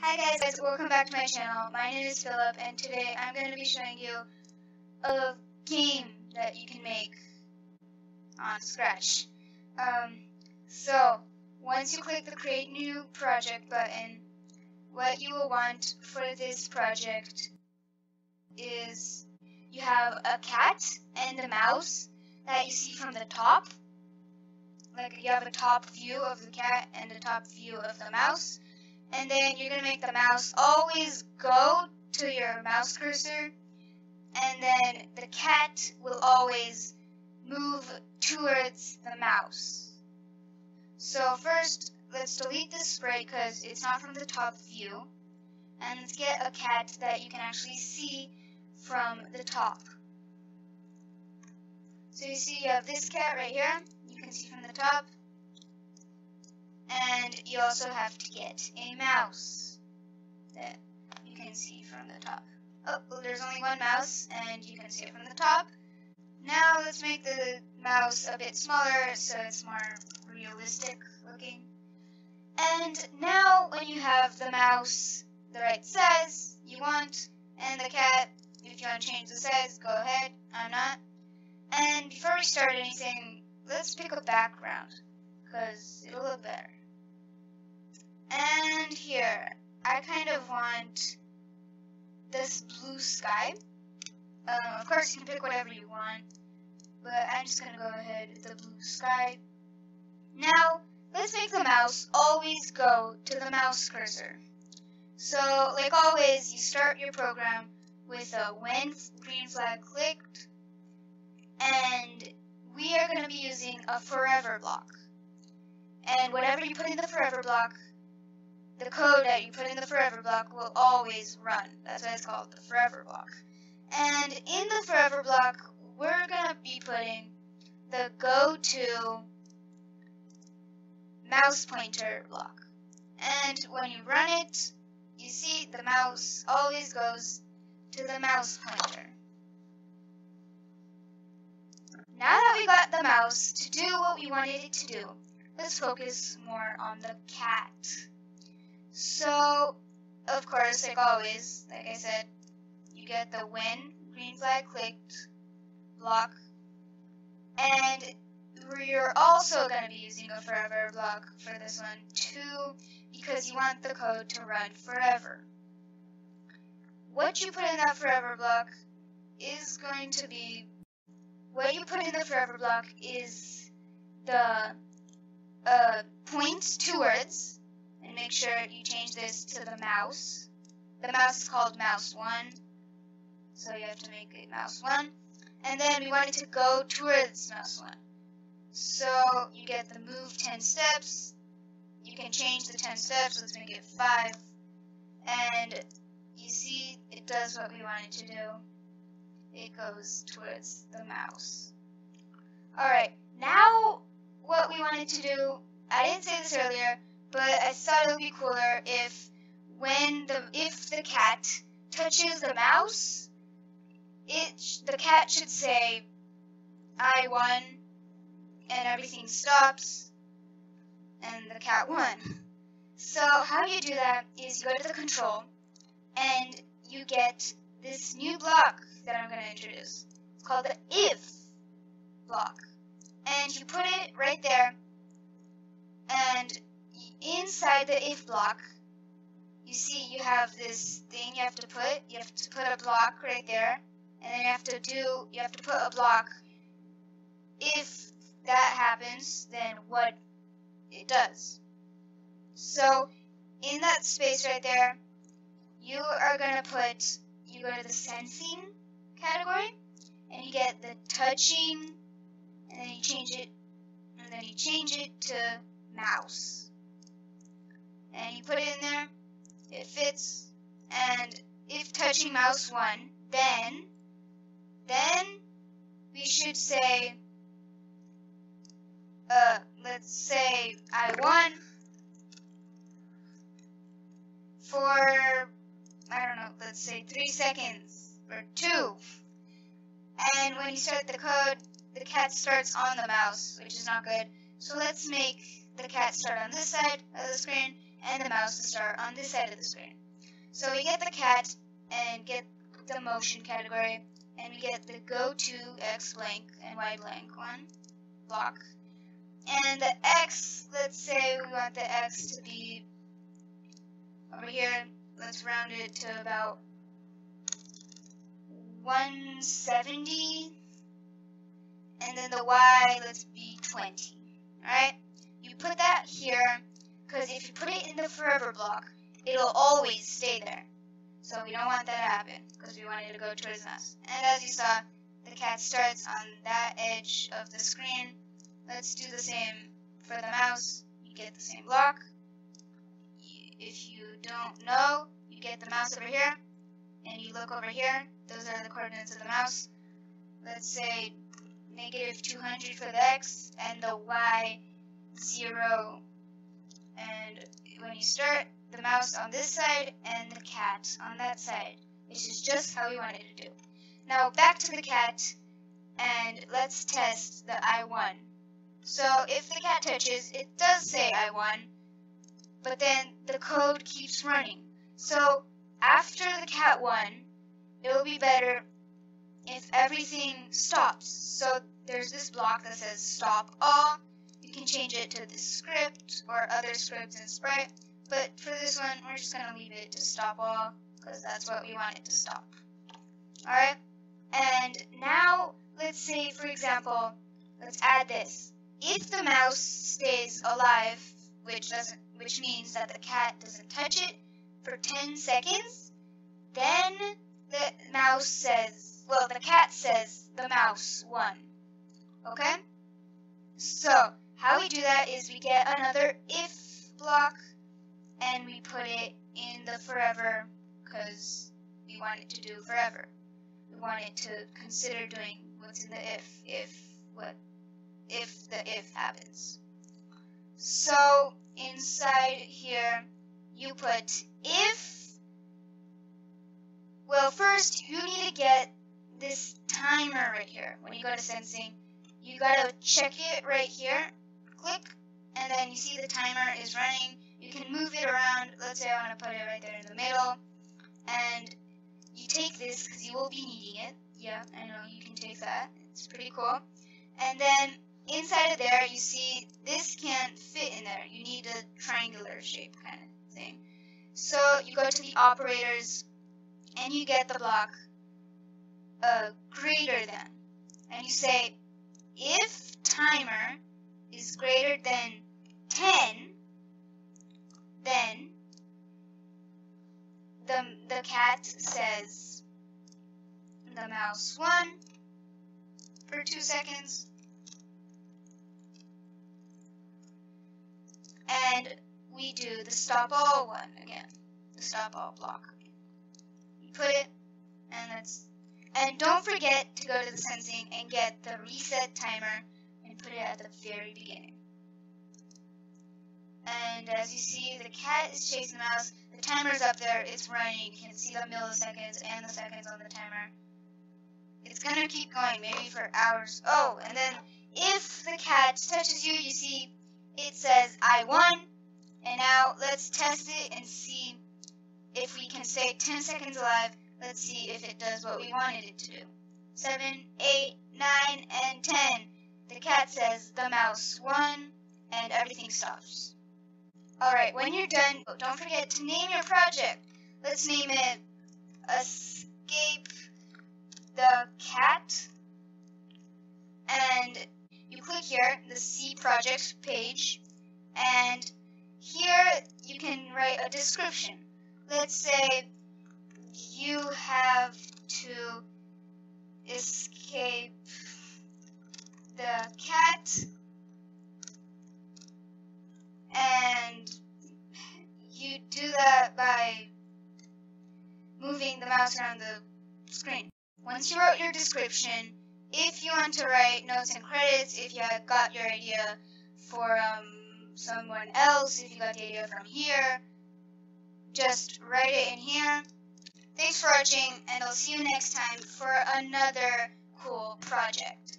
Hi guys, welcome back to my channel. My name is Philip, and today I'm going to be showing you a game that you can make on Scratch. Um, so, once you click the Create New Project button, what you will want for this project is you have a cat and a mouse that you see from the top. Like you have a top view of the cat and a top view of the mouse and then you're going to make the mouse always go to your mouse cursor and then the cat will always move towards the mouse. So first, let's delete this sprite because it's not from the top view and let's get a cat that you can actually see from the top. So you see you have this cat right here, you can see from the top, you also have to get a mouse that you can see from the top. Oh, well, there's only one mouse, and you can see it from the top. Now let's make the mouse a bit smaller so it's more realistic looking. And now when you have the mouse the right size you want, and the cat, if you want to change the size, go ahead, I'm not. And before we start anything, let's pick a background, because it'll look better. And here, I kind of want this blue sky. Um, of course, you can pick whatever you want, but I'm just going to go ahead with the blue sky. Now, let's make the mouse always go to the mouse cursor. So, like always, you start your program with a when green flag clicked, and we are going to be using a forever block. And whatever you put in the forever block, the code that you put in the forever block will always run. That's why it's called the forever block. And in the forever block, we're going to be putting the go to mouse pointer block. And when you run it, you see the mouse always goes to the mouse pointer. Now that we got the mouse to do what we wanted it to do, let's focus more on the cat. So, of course, like always, like I said, you get the when green flag clicked block, and we're also going to be using a forever block for this one too, because you want the code to run forever. What you put in that forever block is going to be, what you put in the forever block is the uh, point towards make sure you change this to the mouse. The mouse is called mouse 1, so you have to make it mouse 1. And then we want it to go towards mouse 1. So you get the move 10 steps. You can change the 10 steps, let's make it 5. And you see it does what we want it to do. It goes towards the mouse. Alright, now what we wanted to do, I didn't say this earlier, but I thought it would be cooler if when the if the cat touches the mouse, it the cat should say I won and everything stops and the cat won. So how you do that is you go to the control and you get this new block that I'm going to introduce. It's called the if block. And you put it right there and inside the if block, you see you have this thing you have to put. You have to put a block right there, and then you have to do, you have to put a block. If that happens, then what it does. So in that space right there, you are going to put, you go to the sensing category, and you get the touching, and then you change it, and then you change it to mouse and you put it in there, it fits, and if touching mouse 1, then, then we should say, uh, let's say I won for, I don't know, let's say 3 seconds, or 2. And when you start the code, the cat starts on the mouse, which is not good. So let's make the cat start on this side of the screen, and the mouse to start on this side of the screen. So we get the cat and get the motion category, and we get the go to x blank and y blank one block. And the x, let's say we want the x to be over here, let's round it to about 170 and then the y let's be 20 alright you put that here because if you put it in the forever block it'll always stay there. So we don't want that to happen because we want it to go towards us. And as you saw the cat starts on that edge of the screen. Let's do the same for the mouse. You get the same block. If you don't know you get the mouse over here. And you look over here. Those are the coordinates of the mouse. Let's say negative 200 for the x, and the y 0. And when you start the mouse on this side and the cat on that side, which is just how we wanted to do. Now back to the cat, and let's test the I won. So if the cat touches, it does say I won, but then the code keeps running. So after the cat won, it will be better if everything stops. So there's this block that says stop all. Can change it to the script or other scripts in Sprite. But for this one, we're just going to leave it to stop all because that's what we want it to stop. Alright? And now, let's say, for example, let's add this. If the mouse stays alive, which doesn't, which means that the cat doesn't touch it for 10 seconds, then the mouse says well, the cat says the mouse won. Okay? So, how we do that is we get another if block and we put it in the forever because we want it to do forever. We want it to consider doing what's in the if, if what if the if happens. So inside here you put if well first you need to get this timer right here. When you go to sensing, you gotta check it right here, click, and then you see the timer is running. You can move it around. Let's say I want to put it right there in the middle, and you take this because you will be needing it. Yeah, I know you can take that. It's pretty cool. And then inside of there, you see this can't fit in there. You need a triangular shape kind of thing. So you go to the operators, and you get the block uh, greater than. And you say, if timer is greater than 10, then the, the cat says the mouse won for 2 seconds. And we do the stop all one again, the stop all block. Put it, and that's and don't forget to go to the sensing and get the reset timer put it at the very beginning. And as you see, the cat is chasing the mouse. The timer's up there. It's running. You can see the milliseconds and the seconds on the timer. It's going to keep going, maybe for hours. Oh, and then if the cat touches you, you see it says, I won. And now let's test it and see if we can stay 10 seconds alive Let's see if it does what we wanted it to do. 7, 8, 9, and 10. The cat says the mouse won, and everything stops. Alright, when you're done, don't forget to name your project. Let's name it Escape the Cat. And you click here, the See Projects page, and here you can write a description. Let's say you have to escape the cat and you do that by moving the mouse around the screen. Once you wrote your description, if you want to write notes and credits, if you got your idea for um, someone else, if you got the idea from here, just write it in here. Thanks for watching, and I'll see you next time for another cool project.